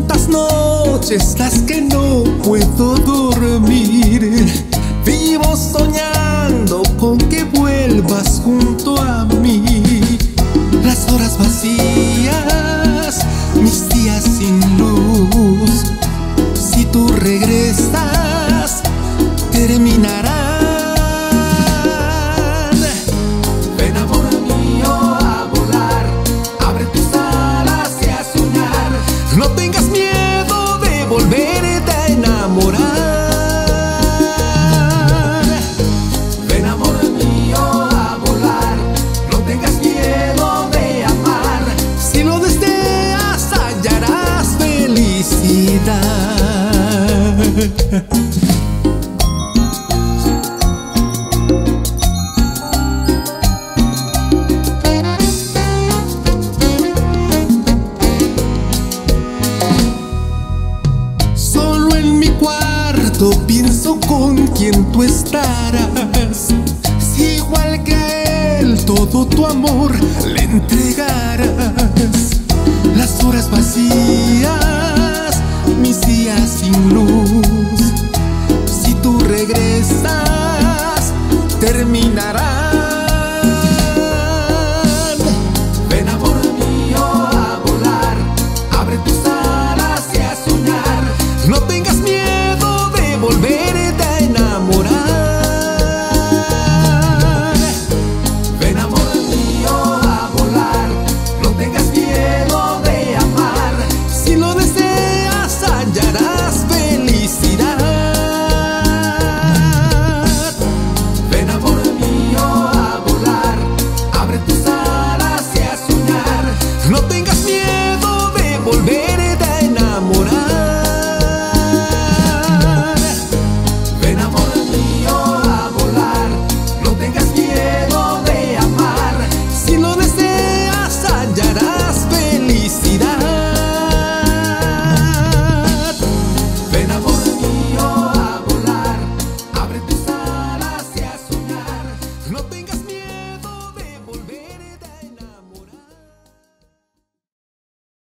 tantas noches las que no puedo dormir. Vivo soñando con que vuelvas junto volverte a enamorar. Ven amor mío a volar, no tengas miedo de amar. Si lo deseas hallarás felicidad. Cuando pienso con quien tú estarás, si igual que a él todo tu amor le entregarás, las horas vacías